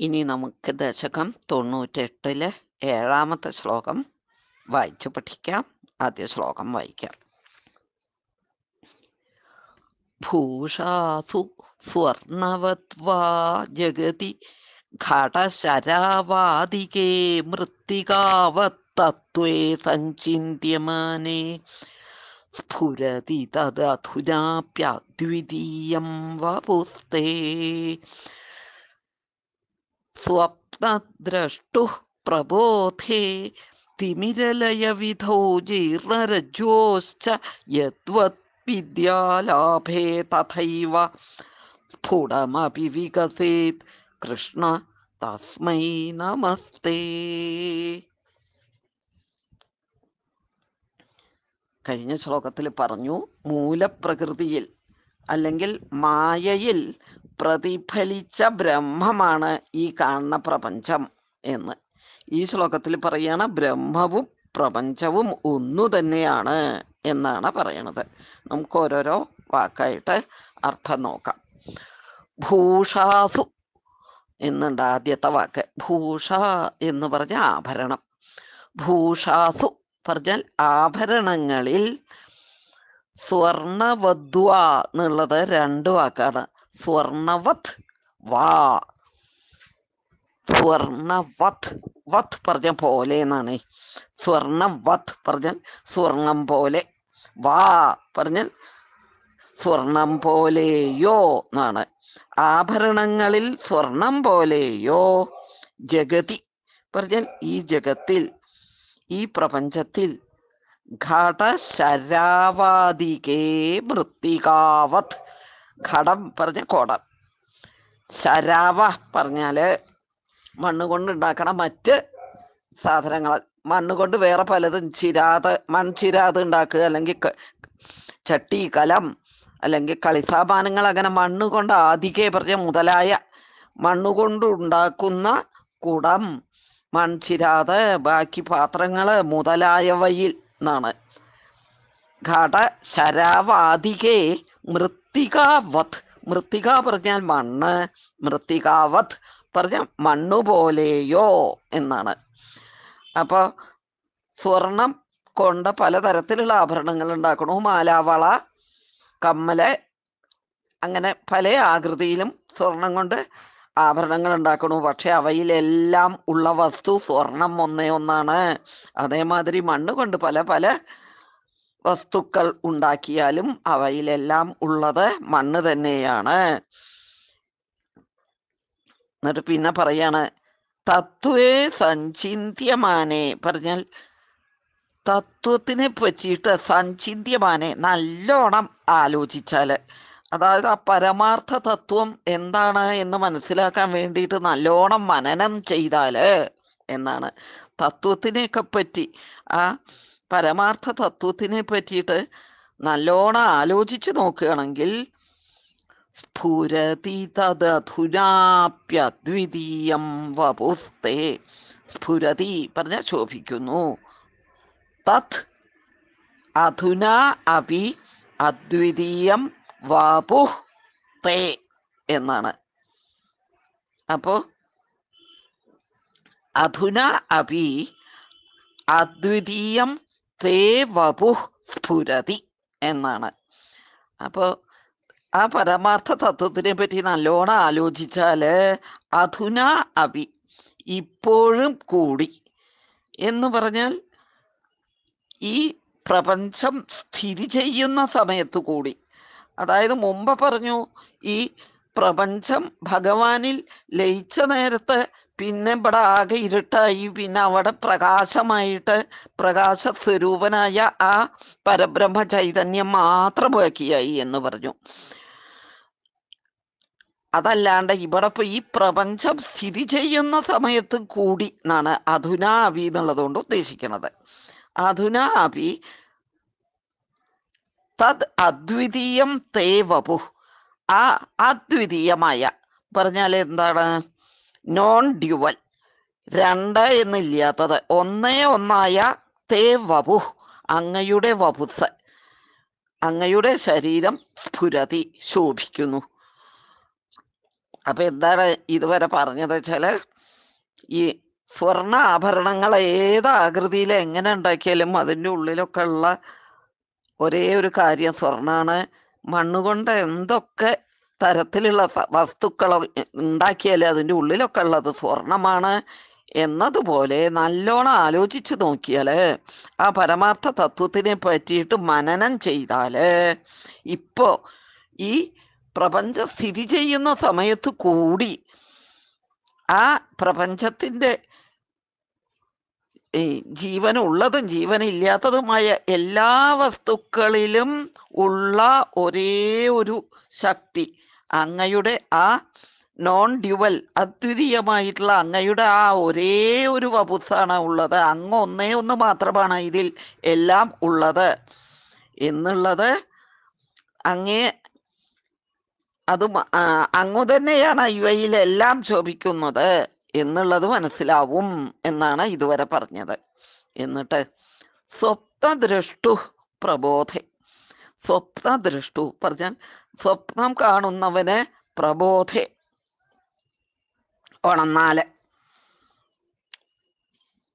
ഇനി നമുക്ക് ദശകം തൊണ്ണൂറ്റെട്ടിലെ ഏഴാമത്തെ ശ്ലോകം വായിച്ചു പഠിക്കാം. ആദ്യ ശ്ലോകം വായിക്കാം. ഭൂഷാസു സ്വർണവത്വാ ജഗതി ഘടശരാവാദികേ മൃത്തികാവത്തത്വേ സഞ്ചിന്യമാനേ സ്ഫുരതി തദധുനാപ്യദ്വിതീയം വപുസ്തേ സ്വപ്നദ്രഷ്ടുഃ പ്രബോധേ തിമിരലയവിധോ ജീർണരജ്ജോശ്ച യദ്വത് വിദ്യാലാഭേ തഥൈവ. സ്ഫുടമപി വികസേത് കൃഷ്ണ തസ്മൈ നമസ്തേ. കഴിഞ്ഞ ശ്ലോകത്തിൽ പറഞ്ഞു മൂലപ്രകൃതിയിൽ അല്ലെങ്കിൽ മായയിൽ പ്രതിഫലിച്ച ബ്രഹ്മമാണ് ഈ കാണുന്ന പ്രപഞ്ചം എന്ന്. ഈ ശ്ലോകത്തിൽ പറയാണ് ബ്രഹ്മവും പ്രപഞ്ചവും ഒന്നു തന്നെയാണ് എന്നാണ് പറയണത്. നമുക്ക് ഓരോരോ വാക്കായിട്ട് അർത്ഥം നോക്കാം. ഭൂഷാസു എന്നുണ്ട് ആദ്യത്തെ വാക്ക്. ഭൂഷ എന്ന് പറഞ്ഞ ആഭരണം. ഭൂഷാസു പറഞ്ഞാൽ ആഭരണങ്ങളിൽ സ്വർണവദ്വ എന്നുള്ളത് രണ്ട് വാക്കാണ്. സ്വർണവത്. വാ. സ്വർണവത്. വത് പറഞ്ഞ പോലെ എന്നാണ്. സ്വർണവത് പറഞ്ഞാൽ സ്വർണം പോലെ. വാ പറഞ്ഞാൽ സ്വർണം പോലെയോ എന്നാണ്. ആഭരണങ്ങളിൽ സ്വർണം പോലെയോ. ജഗതി പറഞ്ഞാൽ ഈ ജഗത്തിൽ ഈ പ്രപഞ്ചത്തിൽ ഘടശരാവാദികേ മൃത്തികാവത്. ഘടം പറഞ്ഞ കോടം. ശരാവ പറഞ്ഞാൽ മണ്ണ് കൊണ്ട് ഉണ്ടാക്കണ മറ്റ് സാധനങ്ങൾ മണ്ണ് കൊണ്ട് വേറെ പലതും ചിരാത് മൺചിരാത് ഉണ്ടാക്കുക അല്ലെങ്കിൽ ചട്ടി കലം അല്ലെങ്കിൽ കളിസാമാനങ്ങൾ അങ്ങനെ മണ്ണ് കൊണ്ട് ആദികെ പറഞ്ഞ മുതലായ മണ്ണ് കൊണ്ട് ഉണ്ടാക്കുന്ന കുടം മൺചിരാത് ബാക്കി പാത്രങ്ങൾ മുതലായവയിൽ എന്നാണ് ഘട ശരാവാദികെ മൃത്തികാവത്. മൃത്തിക പറഞ്ഞാൽ മണ്ണ് മൃത്തികാവത് പറഞ്ഞ മണ്ണു പോലെയോ എന്നാണ്. അപ്പോൾ സ്വർണം കൊണ്ട് പലതരത്തിലുള്ള ആഭരണങ്ങൾ ഉണ്ടാക്കണു. മാലാവള കമ്മൽ അങ്ങനെ പല ആകൃതിയിലും സ്വർണം കൊണ്ട് ആഭരണങ്ങൾ ഉണ്ടാക്കണു. പക്ഷെ അവയിലെല്ലാം ഉള്ള വസ്തു സ്വർണം ഒന്നേ ഒന്നാണ്. അതേമാതിരി മണ്ണ് കൊണ്ട് പല പല വസ്തുക്കൾ ഉണ്ടാക്കിയാലും അവയിലെല്ലാം ഉള്ളത് മണ്ണ് തന്നെയാണ്. എന്നിട്ട് പിന്നെ പറയാണ് തത്വേ സഞ്ചിന്യമാനെ പറഞ്ഞാൽ തത്വത്തിനെ പറ്റിയിട്ട് സഞ്ചിന്യമാനെ നല്ലോണം ആലോചിച്ചാൽ അതായത് ആ പരമാർത്ഥ തത്വം എന്താണ് എന്ന് മനസ്സിലാക്കാൻ വേണ്ടിയിട്ട് നല്ലോണം മനനം ചെയ്താൽ എന്നാണ് തത്വത്തിനെയൊക്കെ പറ്റി ആ പരമാർത്ഥ തത്വത്തിനെ പറ്റിയിട്ട് നല്ലോണം ആലോചിച്ച് നോക്കുകയാണെങ്കിൽ സ്ഫുരതി തദധുനാപ്യദ്വിതീയം വപുസ്തേ. സ്ഫുരതി പറഞ്ഞ ശോഭിക്കുന്നു. തത് അധുനാ അപി അദ്വിതീയം വപുഃ തേ എന്നാണ്. അപ്പോ അധുന അപി അദ്വിതീയം തേ വപുഃ സ്ഫുരതി എന്നാണ്. അപ്പോൾ ആ പരമാർത്ഥ തത്വത്തിനെ പറ്റി നല്ലോണം ആലോചിച്ചാൽ അധുന അഭി ഇപ്പോഴും കൂടി. എന്ന് പറഞ്ഞാൽ ഈ പ്രപഞ്ചം സ്ഥിതി ചെയ്യുന്ന സമയത്ത് കൂടി. അതായത് മുമ്പ് പറഞ്ഞു ഈ പ്രപഞ്ചം ഭഗവാനിൽ ലയിച്ച നേരത്ത് പിന്നെ ഇവിടെ ആകെ ഇരുട്ടായി. പിന്നെ അവിടെ പ്രകാശമായിട്ട് പ്രകാശ സ്വരൂപനായ ആ പരബ്രഹ്മ ചൈതന്യം മാത്രം ബാക്കിയായി എന്ന് പറഞ്ഞു. അതല്ലാണ്ട് ഇവിടെ ഇപ്പൊ ഈ പ്രപഞ്ചം സ്ഥിതി ചെയ്യുന്ന സമയത്ത് കൂടി എന്നാണ് അധുനാവി എന്നുള്ളതുകൊണ്ട് ഉദ്ദേശിക്കുന്നത്. അധുനാവി തദ് അദ്വിതീയം തേ വപു. ആ അദ്വിതീയമായ പറഞ്ഞാൽ എന്താണ്? നോൺ ഡ്യുവൽ രണ്ട് എന്നില്ലാത്തത്. ഒന്നേ ഒന്നായ തേ വപു അങ്ങയുടെ വപുസ്. അങ്ങയുടെ ശരീരം സ്ഫുരതി ശോഭിക്കുന്നു. അപ്പൊ എന്താണ് ഇതുവരെ പറഞ്ഞത് വെച്ചാൽ ഈ സ്വർണ ആഭരണങ്ങൾ ഏത് ആകൃതിയിൽ എങ്ങനെ ഉണ്ടാക്കിയാലും അതിന്റെ ഉള്ളിലൊക്കെ ഉള്ള ഒരേ ഒരു കാര്യം. സ്വർണാണ് മണ്ണുകൊണ്ട് എന്തൊക്കെ തരത്തിലുള്ള വസ്തുക്കൾ ഉണ്ടാക്കിയാലേ അതിന്റെ ഉള്ളിലൊക്കെ ഉള്ളത് സ്വർണമാണ് എന്നതുപോലെ നല്ലോണം ആലോചിച്ചു നോക്കിയാൽ ആ പരമാർത്ഥ തത്വത്തിനെ പറ്റിയിട്ട് മനനം ചെയ്താൽ ഇപ്പോൾ ഈ പ്രപഞ്ച സ്ഥിതി ചെയ്യുന്ന സമയത്ത് കൂടി ആ പ്രപഞ്ചത്തിന്റെ ഈ ജീവൻ ഇല്ലാത്തതുമായ എല്ലാ വസ്തുക്കളിലും ഉള്ള ഒരേ ഒരു ശക്തി അങ്ങയുടെ ആ നോൺ ഡ്യുവൽ അദ്വിതീയമായിട്ടുള്ള അങ്ങയുടെ ആ ഒരേ ഒരു വപുസാണ് ഉള്ളത്. അങ്ങ് ഒന്നേ ഒന്ന് മാത്രമാണ് ഇതിൽ എല്ലാം ഉള്ളത്. എന്നുള്ളത് അങ്ങേ അത് അങ്ങ് തന്നെയാണ് ഇവയിലെല്ലാം ശോഭിക്കുന്നത്. എന്നുള്ളത് മനസ്സിലാവും എന്നാണ് ഇതുവരെ പറഞ്ഞത്. എന്നിട്ട് സ്വപ്നദ്രഷ്ടു പ്രബോധ. സ്വപ്നദ്രഷ്ടു പറഞ്ഞാൽ സ്വപ്നം കാണുന്നവന് പ്രബോധ. ഉണന്നാൽ.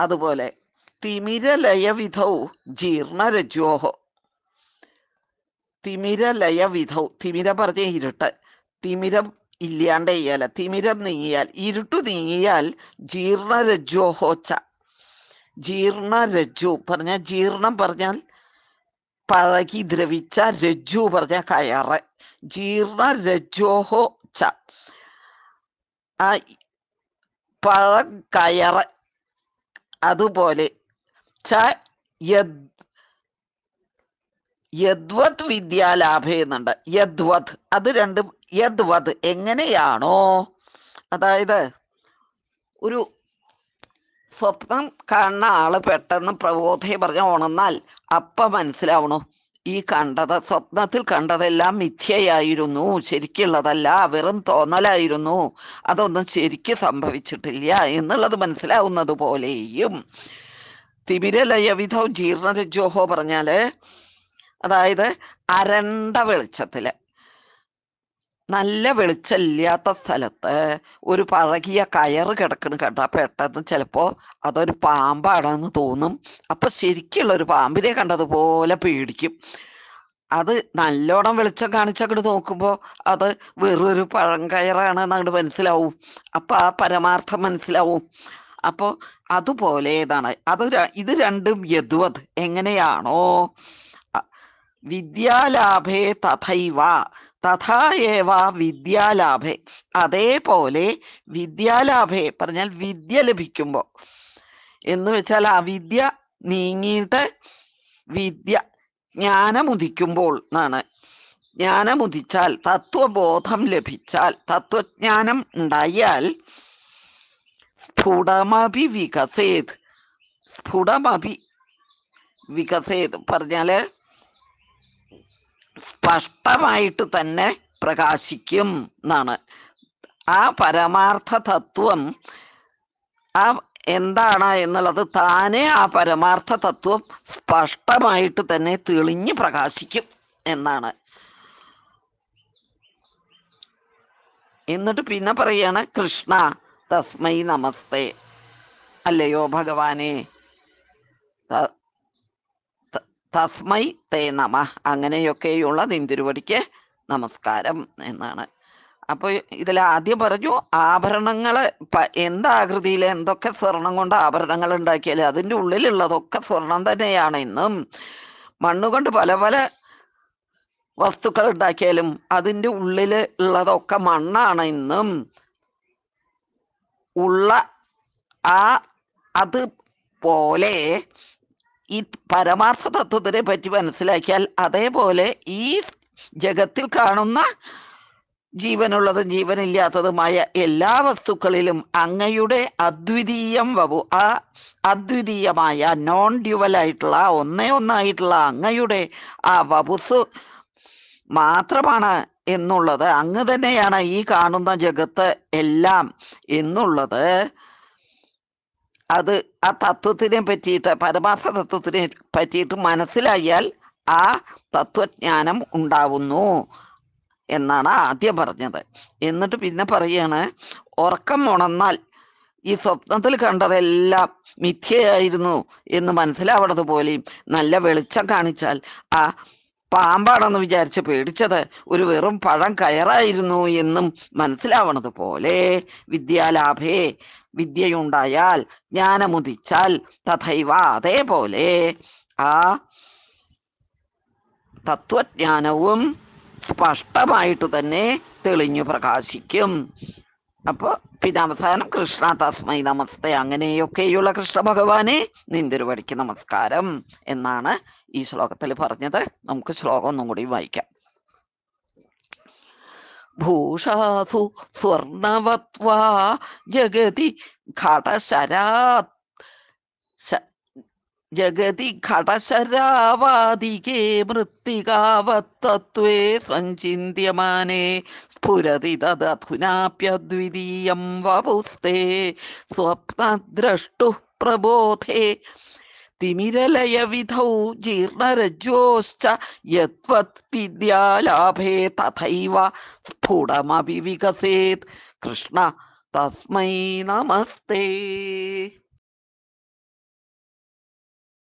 അതുപോലെ തിമിരലയവിധൗ ജീർണരജ്വോഹോ തിമിരലയവിധൗ തിമിര പറഞ്ഞ ഇരുട്ട് തിമിരം ഇല്ലാണ്ട് ചെയ്യാല തിമിരം നീങ്ങിയാൽ ഇരുട്ടു നീങ്ങിയാൽ ജീർണരജ്യോഹോച്ച ജീർണരജ്ജു പറഞ്ഞ ജീർണം പറഞ്ഞാൽ പഴകി ദ്രവിച്ച രജ്ജു പറഞ്ഞ കയറ്. ജീർണരജ്ജോഹോ ച ആ പഴ കയറ്. അതുപോലെ ച യദ് യദ്വത് വിദ്യാലാഭ എന്നുണ്ട് യദ്വത്. അത് രണ്ടും യദ്വത് എങ്ങനെയാണോ? അതായത് ഒരു സ്വപ്നം കാണുന്ന ആൾ പെട്ടെന്ന് പ്രബോധയെ പറഞ്ഞ ഉണർന്നാൽ അപ്പ മനസ്സിലാവണോ. ഈ കണ്ടത് സ്വപ്നത്തിൽ കണ്ടതെല്ലാം മിഥ്യയായിരുന്നു. ശരിക്കുള്ളതല്ല വെറും തോന്നലായിരുന്നു. അതൊന്നും ശരിക്ക് സംഭവിച്ചിട്ടില്ല എന്നുള്ളത് മനസ്സിലാവുന്നത് പോലെയും. തിമിരലയവിധോ ജീർണരജോഹോ പറഞ്ഞാൽ അതായത് അരണ്ട വെളിച്ചത്തിൽ. നല്ല വെളിച്ചമില്ലാത്ത സ്ഥലത്ത് ഒരു പഴകിയ കയറ് കിടക്കണ കണ്ട പെട്ടെന്ന് ചിലപ്പോ അതൊരു പാമ്പാണെന്ന് തോന്നും. അപ്പൊ ശരിക്കുള്ള ഒരു പാമ്പിനെ കണ്ടതുപോലെ പേടിക്കും. അത് നല്ലോണം വെളിച്ചം കാണിച്ചങ്ങോട്ട് നോക്കുമ്പോൾ അത് വെറൊരു പഴം കയറാണെന്ന് അങ്ങോട്ട് മനസ്സിലാവും. അപ്പൊ ആ പരമാർത്ഥം മനസ്സിലാവും. അപ്പോ അതുപോലെ ഏതാണ് അത് ഇത് രണ്ടും യദ്വത് എങ്ങനെയാണോ? വിദ്യാലാഭേ തഥൈവ. തഥാ ഏവ വിദ്യാലാഭേ. അതേപോലെ വിദ്യാലാഭേ പറഞ്ഞാൽ വിദ്യ ലഭിക്കുമ്പോൾ എന്ന് വെച്ചാൽ ആ വിദ്യ നീങ്ങിയിട്ട് വിദ്യ ജ്ഞാനമുദിക്കുമ്പോൾ എന്നാണ്. ജ്ഞാനമുദിച്ചാൽ തത്വബോധം ലഭിച്ചാൽ തത്വജ്ഞാനം ഉണ്ടായാൽ സ്ഫുടമഭി വികസേത്. സ്ഫുടമഭി വികസേത് പറഞ്ഞാൽ സ്പഷ്ടമായിട്ട് തന്നെ പ്രകാശിക്കും എന്നാണ്. ആ പരമാർത്ഥ തത്വം ആ എന്താണ് എന്നുള്ളത് താനെ ആ പരമാർത്ഥ തത്വം സ്പഷ്ടമായിട്ട് തന്നെ തെളിഞ്ഞ് പ്രകാശിക്കും എന്നാണ്. എന്നിട്ട് പിന്നെ പറയാണ് കൃഷ്ണ തസ്മൈ നമസ്തേ. അല്ലയോ ഭഗവാനെ. തസ്മൈ തേ നമ. അങ്ങനെയൊക്കെയുള്ള നിന്തിരുവടിക്ക് നമസ്കാരം എന്നാണ്. അപ്പോൾ ഇതിൽ ആദ്യം പറഞ്ഞു ആഭരണങ്ങൾ എന്താകൃതിയിൽ എന്തൊക്കെ സ്വർണം കൊണ്ട് ആഭരണങ്ങൾ ഉണ്ടാക്കിയാലും അതിന്റെ ഉള്ളിലുള്ളതൊക്കെ സ്വർണം തന്നെയാണ് ഇന്നും. മണ്ണുകൊണ്ട് പല പല വസ്തുക്കൾ ഉണ്ടാക്കിയാലും അതിന്റെ ഉള്ളിൽ ഉള്ളതൊക്കെ മണ്ണാണ് ഇന്നും. ഉള്ള ആ അത് പോലെ ഈ പരമാർത്ഥ തത്വത്തിനെ പറ്റി മനസ്സിലാക്കിയാൽ അതേപോലെ ഈ ജഗത്തിൽ കാണുന്ന ജീവനുള്ളതും ജീവനില്ലാത്തതുമായ എല്ലാ വസ്തുക്കളിലും അങ്ങയുടെ അദ്വിതീയം വപു ആ അദ്വിതീയമായ നോൺ ഡ്യുവൽ ആയിട്ടുള്ള ഒന്നേ ഒന്നായിട്ടുള്ള അങ്ങയുടെ ആ വപുസ് മാത്രമാണ് എന്നുള്ളത്. അങ്ങ് തന്നെയാണ് ഈ കാണുന്ന ജഗത്ത് എല്ലാം എന്നുള്ളത്. അത് ആ തത്വത്തിനെ പറ്റിയിട്ട് പരമാർത്ഥ തത്വത്തിനെ പറ്റിയിട്ട് മനസ്സിലായാൽ ആ തത്വജ്ഞാനം ഉണ്ടാവുന്നു എന്നാണ് ആദ്യം പറഞ്ഞത്. എന്നിട്ട് പിന്നെ പറയാണ് ഉറക്കം ഉണർന്നാൽ ഈ സ്വപ്നത്തിൽ കണ്ടതെല്ലാം മിഥ്യയായിരുന്നു എന്ന് മനസ്സിലാവണത് പോലെയും നല്ല വെളിച്ചം കാണിച്ചാൽ ആ പാമ്പാണെന്ന് വിചാരിച്ച് പേടിച്ചത് ഒരു വെറും പഴം കയറായിരുന്നു എന്നും മനസ്സിലാവണത് പോലെ വിദ്യാലാഭേ വിദ്യയുണ്ടായാൽ ജ്ഞാനമുദിച്ചാൽ തഥൈവ അതേപോലെ. ആ തത്വജ്ഞാനവും സ്പഷ്ടമായിട്ടു തന്നെ തെളിഞ്ഞു പ്രകാശിക്കും. അപ്പൊ പിന്നെ അവസാനം കൃഷ്ണ തസ്മൈ നമസ്തേ. അങ്ങനെയൊക്കെയുള്ള കൃഷ്ണ ഭഗവാനെ നിന്തിരുവടിക്ക് നമസ്കാരം എന്നാണ് ഈ ശ്ലോകത്തിൽ പറഞ്ഞത്. നമുക്ക് ശ്ലോകം ഒന്നും കൂടി വായിക്കാം. ഭൂഷാസു സ്വർണവത്വാ ജഗതി ഘടശരാത് ജഗതി ഘടശരാവാദികേ മൃത്തികാവത്തത്വേ സഞ്ചിന്യമാനേ സ്ഫുരതി തദധുനാപ്യദ്വിതീയം വപുസ്തേ സ്വപ്നദ്രഷ്ടു പ്രബോധേ. തിമിരലയവിധൗ ജീർണരജ്ജോശ്ച യത്വത് വിദ്യാലാഭേ തഥൈവ സ്ഫുടമപി വികസേത് കൃഷ്ണ തസ്മൈ നമസ്തേ.